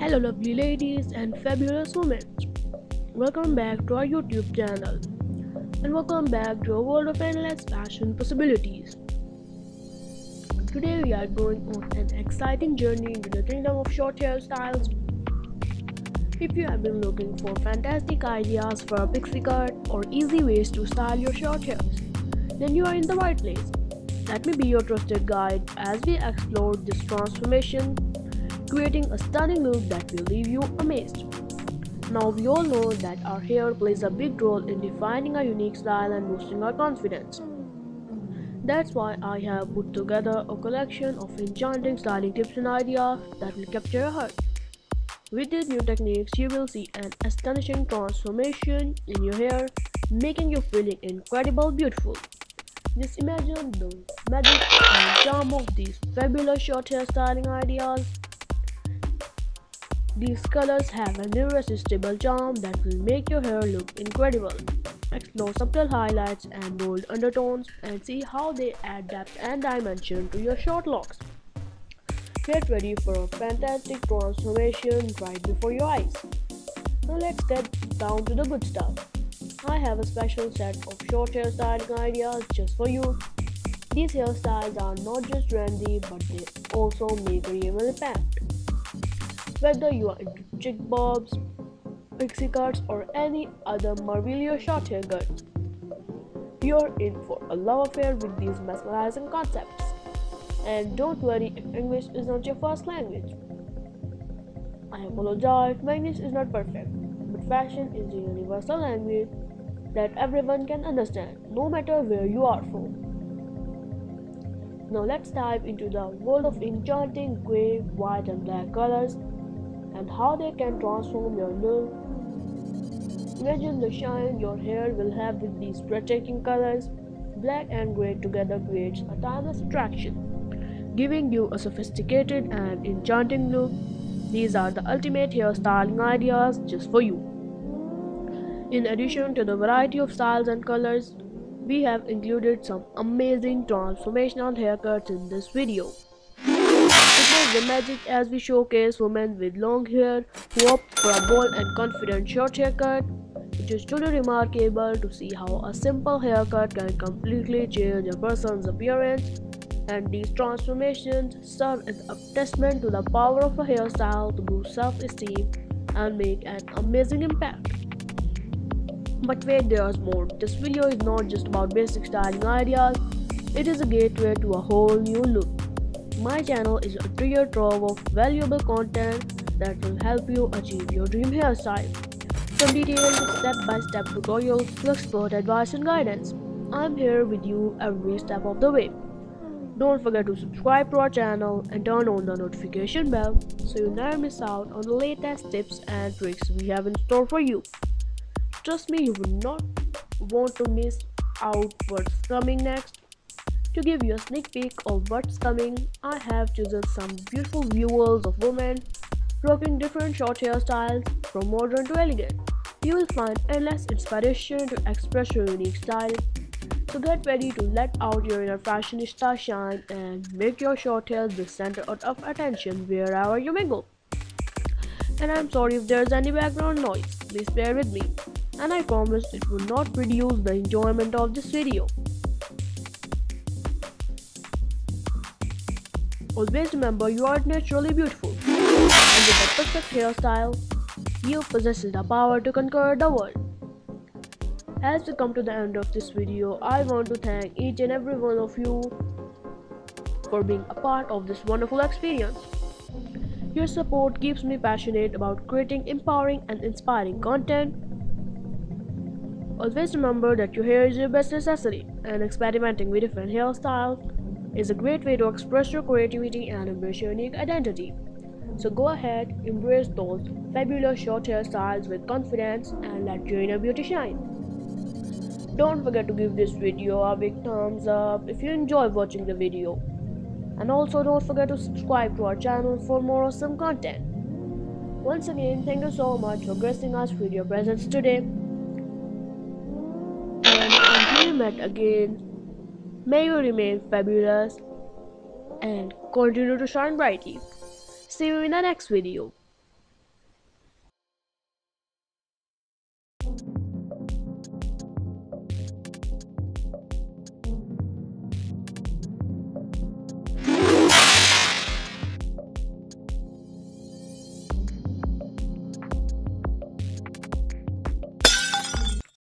Hello lovely ladies and fabulous women. Welcome back to our YouTube channel and welcome back to a world of endless fashion possibilities. Today we are going on an exciting journey into the kingdom of short hairstyles. If you have been looking for fantastic ideas for a pixie cut or easy ways to style your short hairs, then you are in the right place. Let me be your trusted guide as we explore this transformation creating a stunning look that will leave you amazed. Now we all know that our hair plays a big role in defining our unique style and boosting our confidence. That's why I have put together a collection of enchanting styling tips and ideas that will capture your heart. With these new techniques, you will see an astonishing transformation in your hair, making you feeling incredible beautiful. Just imagine the magic and charm of these fabulous short hair styling ideas these colors have an irresistible charm that will make your hair look incredible. Explore subtle highlights and bold undertones and see how they add depth and dimension to your short locks. Get ready for a fantastic transformation right before your eyes. Now let's get down to the good stuff. I have a special set of short hair styling ideas just for you. These hairstyles are not just trendy but they also make a real impact. Whether you are into chick bobs, pixie cuts, or any other marvelous short hair you're in for a love affair with these mesmerizing concepts. And don't worry if English is not your first language. I apologize, my English is not perfect, but fashion is a universal language that everyone can understand, no matter where you are from. Now let's dive into the world of enchanting gray, white, and black colors and how they can transform your look. Imagine the shine your hair will have with these breathtaking colors. Black and gray together creates a timeless attraction, giving you a sophisticated and enchanting look. These are the ultimate hairstyling ideas just for you. In addition to the variety of styles and colors, we have included some amazing transformational haircuts in this video the magic as we showcase women with long hair who opt for a bold and confident short haircut. It is truly remarkable to see how a simple haircut can completely change a person's appearance and these transformations serve as a testament to the power of a hairstyle to boost self-esteem and make an amazing impact. But wait, there's more. This video is not just about basic styling ideas, it is a gateway to a whole new look. My channel is a treasure trove of valuable content that will help you achieve your dream hairstyle. From detailed step-by-step -step tutorials to expert advice and guidance, I'm here with you every step of the way. Don't forget to subscribe to our channel and turn on the notification bell so you never miss out on the latest tips and tricks we have in store for you. Trust me, you will not want to miss out what's coming next. To give you a sneak peek of what's coming, I have chosen some beautiful visuals of women rocking different short hairstyles from modern to elegant. You will find endless inspiration to express your unique style. So get ready to let out your inner fashionista shine and make your short hair the center of attention wherever you may go. And I'm sorry if there's any background noise, please bear with me. And I promise it will not reduce the enjoyment of this video. Always remember you are naturally beautiful. And with a perfect hairstyle, you possess the power to conquer the world. As we come to the end of this video, I want to thank each and every one of you for being a part of this wonderful experience. Your support keeps me passionate about creating empowering and inspiring content. Always remember that your hair is your best necessity and experimenting with different hairstyles is a great way to express your creativity and embrace your unique identity. So go ahead, embrace those fabulous short hairstyles with confidence and let your inner beauty shine. Don't forget to give this video a big thumbs up if you enjoy watching the video. And also don't forget to subscribe to our channel for more awesome content. Once again, thank you so much for gracing us with your presence today. And until we meet again, May you remain fabulous and continue to shine brightly. See you in the next video.